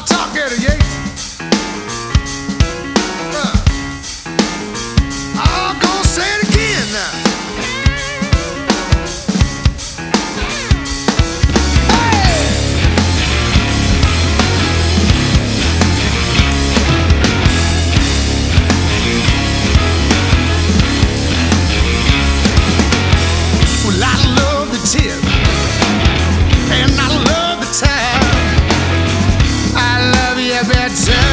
I'll talk, Eddie Yates. that time.